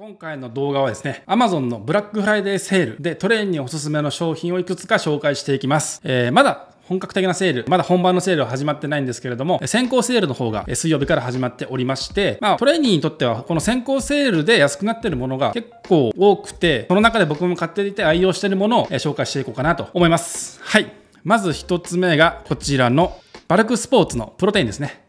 今回の動画はですね、Amazon のブラックフライデーセールでトレインにおすすめの商品をいくつか紹介していきます。えー、まだ本格的なセール、まだ本番のセールは始まってないんですけれども、先行セールの方が水曜日から始まっておりまして、まあ、トレーニーにとっては、この先行セールで安くなってるものが結構多くて、その中で僕も買っていて愛用してるものを紹介していこうかなと思います。はい。まず1つ目が、こちらのバルクスポーツのプロテインですね。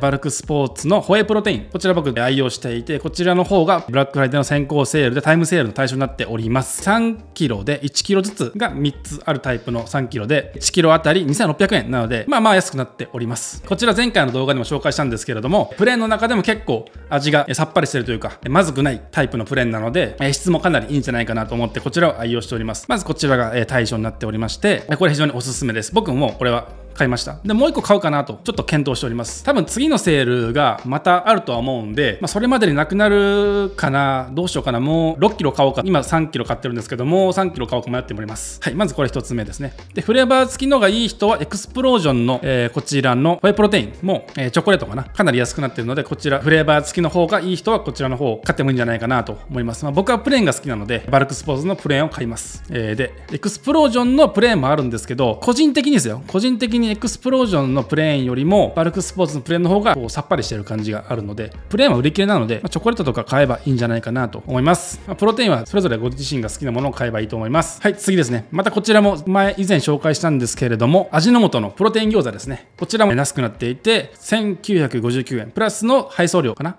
バルクスポーツのホエプロテイン。こちら僕愛用していて、こちらの方がブラックフライデーの先行セールでタイムセールの対象になっております。3キロで1キロずつが3つあるタイプの3キロで、1キロあたり2600円なので、まあまあ安くなっております。こちら前回の動画でも紹介したんですけれども、プレーンの中でも結構味がさっぱりしてるというか、まずくないタイプのプレーンなので、質もかなりいいんじゃないかなと思って、こちらを愛用しております。まずこちらが対象になっておりまして、これ非常におすすめです。僕もこれは買いました。で、もう1個買うかなと、ちょっと検討しております。多分次のセールがまたあるとは思うんで、まあ、それまでになくなるかな、どうしようかな、もう6キロ買おうか、今3キロ買ってるんですけど、も3キロ買おうか迷っております。はい、まずこれ1つ目ですね。で、フレーバー付きのがいい人は、エクスプロージョンの、えー、こちらのホイプロテインも、えー、チョコレートかな、かなり安くなってるので、こちら、フレーバー付きの方がいい人は、こちらの方を買ってもいいんじゃないかなと思います。まあ、僕はプレーンが好きなので、バルクスポーツのプレーンを買います。えー、で、エクスプロージョンのプレーンもあるんですけど、個人的にですよ、個人的にエクスプロージョンのプレーンよりもバルクスポーツのプレーンの方がこうさっぱりしてる感じがあるのでプレーンは売り切れなので、まあ、チョコレートとか買えばいいんじゃないかなと思います、まあ、プロテインはそれぞれご自身が好きなものを買えばいいと思います。はい次ですね。またこちらも前以前紹介したんですけれども味の素のプロテイン餃子ですね。こちらも安くなっていて1959円。プラスの配送料かな。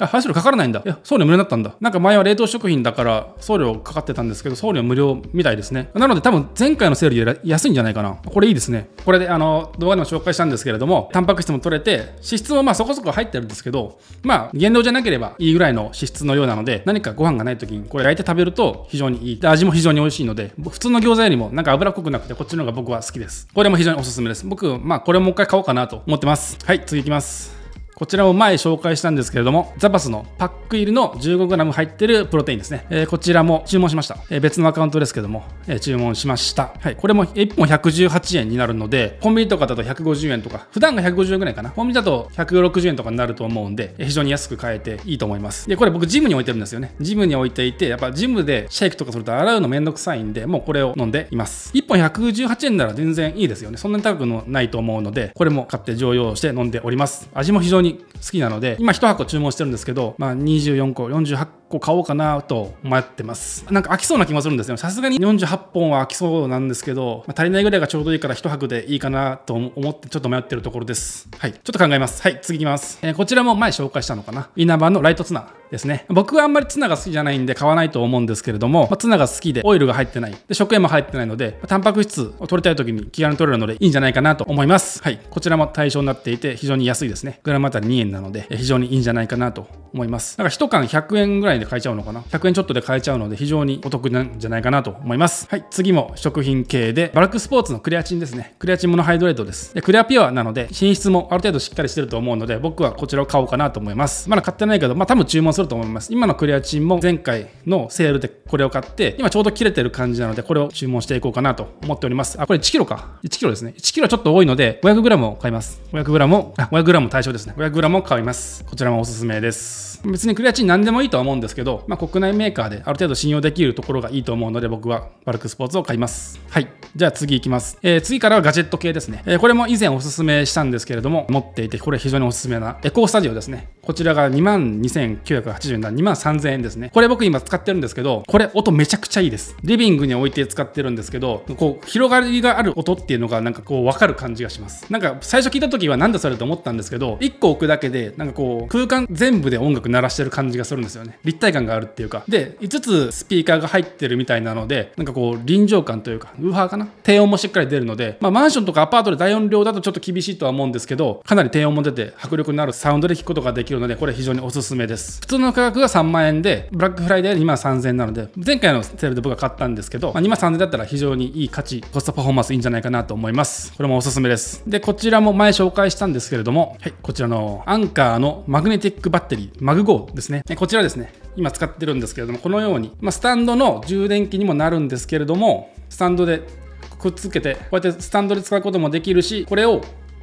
あ、配送料かからないんだ。いや、送料無料になったんだ。なんか前は冷凍食品だから送料かかってたんですけど、送料無料みたいですね。なので多分前回のセールより安いんじゃないかな。これいいですね。これであの動画でも紹介したんですけれども、タンパク質も取れて、脂質もまあそこそこ入ってるんですけど、まあ原料じゃなければいいぐらいの脂質のようなので、何かご飯がない時にこれ焼いて食べると非常にいい。で味も非常に美味しいので、普通の餃子よりもなんか脂っこくなくてこっちの方が僕は好きです。これも非常におすすめです。僕、まあこれもう一回買おうかなと思ってます。はい、次いきます。こちらも前紹介したんですけれども、ザバスのパック入りの 15g 入ってるプロテインですね。えー、こちらも注文しました。えー、別のアカウントですけども、えー、注文しました。はい。これも1本118円になるので、コンビニとかだと150円とか、普段が150円ぐらいかな。コンビニだと160円とかになると思うんで、非常に安く買えていいと思います。で、これ僕ジムに置いてるんですよね。ジムに置いていて、やっぱジムでシェイクとかすると洗うのめんどくさいんで、もうこれを飲んでいます。1本118円なら全然いいですよね。そんなに高くないと思うので、これも買って常用して飲んでおります。味も非常にに好きなので、今1箱注文してるんですけど、まあ、24個、48個買おうかなと迷ってます。なんか飽きそうな気もするんですよ。さすがに48本は飽きそうなんですけど、まあ、足りないぐらいがちょうどいいから1箱でいいかなと思ってちょっと迷ってるところです。はい。ちょっと考えます。はい、次いきます。えー、こちらも前紹介したのかな？イナー版のライトツナですね。僕はあんまりツナが好きじゃないんで買わないと思うんですけれども、まあ、ツナが好きでオイルが入ってない。で、食塩も入ってないので、タンパク質を取りたい時に気軽に取れるのでいいんじゃないかなと思います。はい。こちらも対象になっていて非常に安いですね。グラムたり2円なので非常にいいんじゃないかなと思います。だか1缶100円ぐらいで買えちゃうのかな？100円ちょっとで買えちゃうので非常にお得なんじゃないかなと思います。はい。次も食品系で、バルクスポーツのクレアチンですね。クレアチンモノハイドレートです。でクレアピュアなので、品質もある程度しっかりしてると思うので、僕はこちらを買おうかなと思います。まだ買ってないけど、まあ多分注文すると思います。今のクレアチンも前回のセールでこれを買って、今ちょうど切れてる感じなので、これを注文していこうかなと思っております。あ、これ1キロか？1キロですね。1キロちょっと多いので、500g を買います。500g を、あ、500g 対象ですね。500g を買います。こちらもおすすめです。別にクレアチン何でもいいとは思うんですけど、まあ、国内メーカーである程度信用できるところがいいと思うので、僕はバルクスポーツを買います。はい。じゃあ次いきます。えー、次からはガジェット系ですね。えー、これも以前おすすめしたんですけれども、持っていて、これ非常におすすめなエコースタジオですね。こちらが22,980円だ。23,000円ですね。これ僕今使ってるんですけど、これ音めちゃくちゃいいです。リビングに置いて使ってるんですけど、こう、広がりがある音っていうのがなんかこう、わかる感じがします。なんか最初聞いた時はなんだそれと思ったんですけど、1個置くだけで、なんかこう、空間全部で音楽鳴らしてる感じがするんですよね。立体感があるっていうか。で、5つスピーカーが入ってるみたいなので、なんかこう、臨場感というか、ウーハーかな低音もしっかり出るので、まあ、マンションとかアパートで大音量だとちょっと厳しいとは思うんですけど、かなり低音も出て迫力のあるサウンドで聞くことができるので、これ非常におすすめです。普通の価格が3万円で、ブラックフライデーで2万3000円なので、前回のセールで僕が買ったんですけど、まあ、2万3000円だったら非常にいい価値、コストパフォーマンスいいんじゃないかなと思います。これもおすすめです。で、こちらも前紹介したんですけれども、はい、こちらのアンカーのマグネティックバッテリー、マグゴーですね。こちらですね、今使ってるんですけれども、このように、まあ、スタンドの充電器にもなるんですけれども、スタンドでくっつけて、こうやってスタンドで使うこともできるし、これを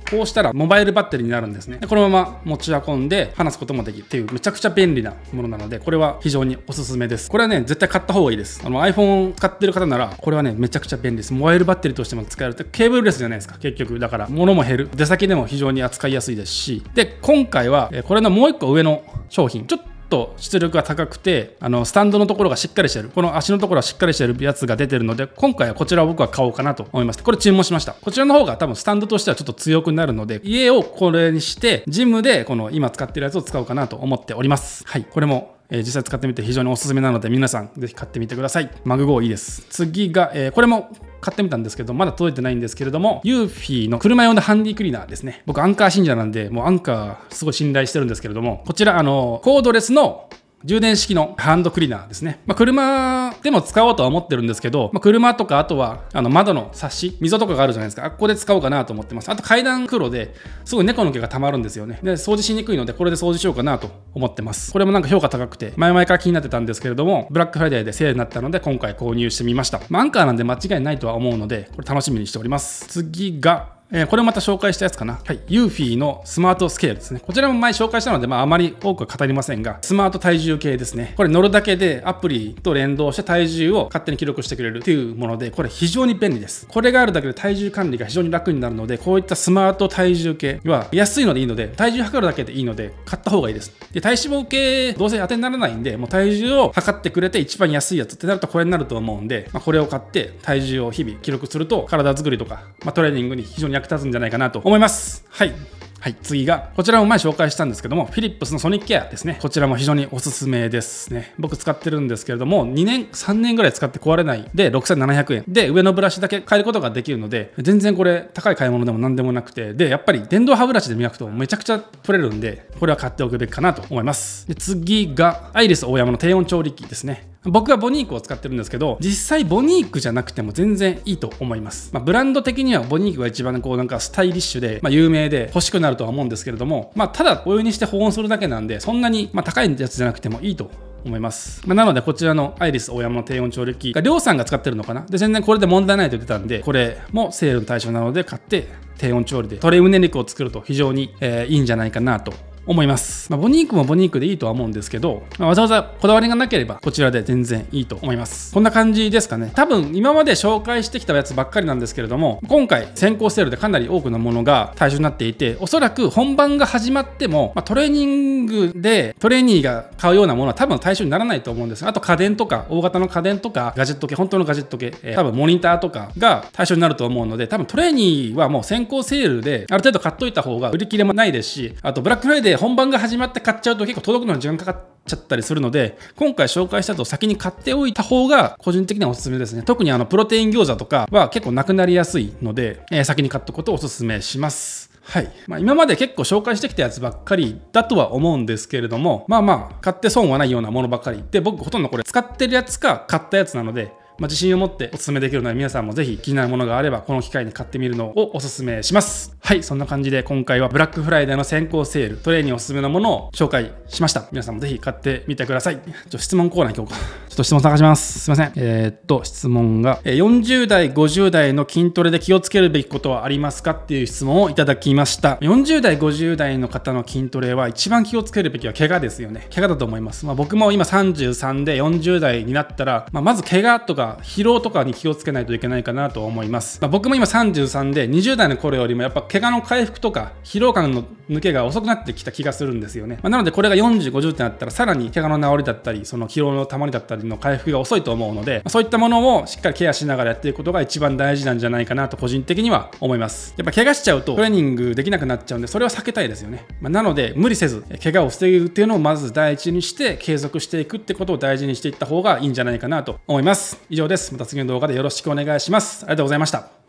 こうしたらモバイルバッテリーになるんですね。でこのまま持ち運んで話すこともできるっていうめちゃくちゃ便利なものなので、これは非常におすすめです。これはね、絶対買った方がいいです。あの iPhone 買ってる方なら、これはね、めちゃくちゃ便利です。モバイルバッテリーとしても使えるって。ケーブルレスじゃないですか、結局。だから、物も減る。出先でも非常に扱いやすいですし。で、今回は、これのもう一個上の商品、ちょっと出力が高くてあのスタンドのところがしっかりしてる。この足のところはしっかりしてるやつが出てるので今回はこちらを僕は買おうかなと思いますこれ注文しました。こちらの方が多分スタンドとしてはちょっと強くなるので家をこれにしてジムでこの今使ってるやつを使おうかなと思っております。はい。これもえー、実際使ってみて非常におすすめなので皆さんぜひ買ってみてください。マグゴーいいです。次が、えー、これも買ってみたんですけど、まだ届いてないんですけれども、ユーフィーの車用のハンディクリーナーですね。僕、アンカー信者なんで、もうアンカーすごい信頼してるんですけれども、こちら、あの、コードレスの充電式のハンドクリーナーですね。まあ、車でも使おうとは思ってるんですけど、まあ、車とかあとはあの窓のサッシ、溝とかがあるじゃないですか。あ、ここで使おうかなと思ってます。あと階段黒ですごい猫の毛が溜まるんですよね。で、掃除しにくいので、これで掃除しようかなと思ってます。これもなんか評価高くて、前々から気になってたんですけれども、ブラックフライデーでセールになったので、今回購入してみました。まあ、アンカーなんで間違いないとは思うので、これ楽しみにしております。次が、えー、これまた紹介したやつかな。はい。ユーフィーのスマートスケールですね。こちらも前紹介したので、まああまり多くは語りませんが、スマート体重計ですね。これ乗るだけでアプリと連動して体重を勝手に記録してくれるっていうもので、これ非常に便利です。これがあるだけで体重管理が非常に楽になるので、こういったスマート体重計は安いのでいいので、体重測るだけでいいので、買った方がいいです。で、体脂肪計どうせ当てにならないんで、もう体重を測ってくれて一番安いやつってなるとこれになると思うんで、まあ、これを買って体重を日々記録すると体作りとか、まあ、トレーニングに非常に役立つんじゃないかなと思います。はい。はい、次が、こちらも前紹介したんですけども、フィリップスのソニックケアですね。こちらも非常におすすめですね。僕使ってるんですけれども、2年、3年ぐらい使って壊れないで、6700円。で、上のブラシだけ変えることができるので、全然これ、高い買い物でも何でもなくて、で、やっぱり電動歯ブラシで磨くとめちゃくちゃ取れるんで、これは買っておくべきかなと思います。で次が、アイリス大山の低温調理器ですね。僕はボニークを使ってるんですけど実際ボニークじゃなくても全然いいと思います、まあ、ブランド的にはボニークが一番こうなんかスタイリッシュで、まあ、有名で欲しくなるとは思うんですけれども、まあ、ただお湯にして保温するだけなんでそんなにま高いやつじゃなくてもいいと思います。まあ、なので、こちらのアイリス大山の低温調理器が、りょうさんが使ってるのかな？で、全然これで問題ないと言ってたんで、これもセールの対象なので買って、低温調理で鶏胸肉を作ると非常に、えー、いいんじゃないかなと思います。まあ、ボニークもボニークでいいとは思うんですけど、まあ、わざわざこだわりがなければこちらで全然いいと思います。こんな感じですかね。多分今まで紹介してきたやつばっかりなんですけれども、今回先行セールでかなり多くのものが対象になっていて、おそらく本番が始まっても、まあ、トレーニングでトレーニーが買うようなものは多分対象にならないと思うんです。あと家電とか、大型の家電とか、ガジェット系、本当のガジェット系、えー、多分モニターとかが対象になると思うので、多分トレーニーはもう先行セールである程度買っといた方が売り切れもないですし、あとブラックフライデー本番が始まって買っちゃうと結構届くのに時間かかっちゃったりするので、今回紹介したと先に買っておいた方が個人的にはおすすめですね。特にあのプロテイン餃子とかは結構なくなりやすいので、えー、先に買っとくことをおすすめします。はい。まあ、今まで結構紹介してきたやつばっかりだとは思うんですけれども、まあまあ、買って損はないようなものばっかりで、僕ほとんどこれ使ってるやつか買ったやつなので、まあ、自信を持ってお勧めできるので皆さんもぜひ気になるものがあればこの機会に買ってみるのをお勧めします。はいそんな感じで今回はブラックフライデーの先行セールトレーニーにおすすめのものを紹介しました。皆さんもぜひ買ってみてください。ちょ質問コーナー行こうか。ちょっと質問探します。すいません。えー、っと質問が40代50代の筋トレで気をつけるべきことはありますかっていう質問をいただきました。40代50代の方の筋トレは一番気をつけるべきは怪我ですよね。怪我だと思います、まあ、僕も今33で40代になったら、まあ、まず怪我とか疲労とかに気をつけないといけないかなと思います。まあ、僕も今33で20代の頃よりもやっぱ怪我の回復とか疲労感の抜けが遅くなってきた気がするんですよね。まあ、なのでこれが40、50ってなったらさらに怪我の治りだったり、その疲労のたまりだったりの回復が遅いと思うので、まあ、そういったものをしっかりケアしながらやっていくことが一番大事なんじゃないかなと個人的には思います。やっぱ怪我しちゃうとトレーニングできなくなっちゃうんで、それは避けたいですよね。まあ、なので無理せず、怪我を防ぐっていうのをまず第一にして継続していくってことを大事にしていった方がいいんじゃないかなと思います。以上です。また次の動画でよろしくお願いします。ありがとうございました。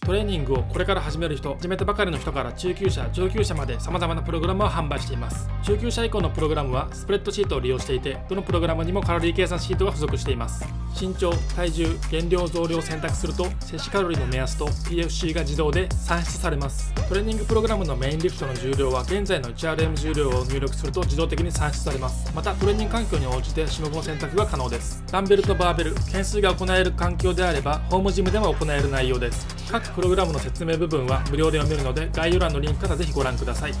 トレーニングをこれから始める人始めたばかりの人から中級者上級者まで様々なプログラムを販売しています。中級者以降のプログラムはスプレッドシートを利用していてどのプログラムにもカロリー計算シートが付属しています。身長体重減量増量を選択すると摂取カロリーの目安と PFC が自動で算出されます。トレーニングプログラムのメインリフトの重量は現在の 1RM 重量を入力すると自動的に算出されます。またトレーニング環境に応じて種目の選択が可能です。ダンベルとバーベル懸垂が行える環境であればホームジムでも行える内容です。各プログラムの説明部分は無料で読めるので概要欄のリンクからぜひご覧ください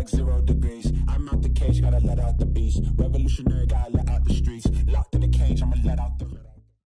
like zero degrees. I'm out the cage, gotta let out the beast. Revolutionary, gotta let out the streets. Locked in a cage, I'm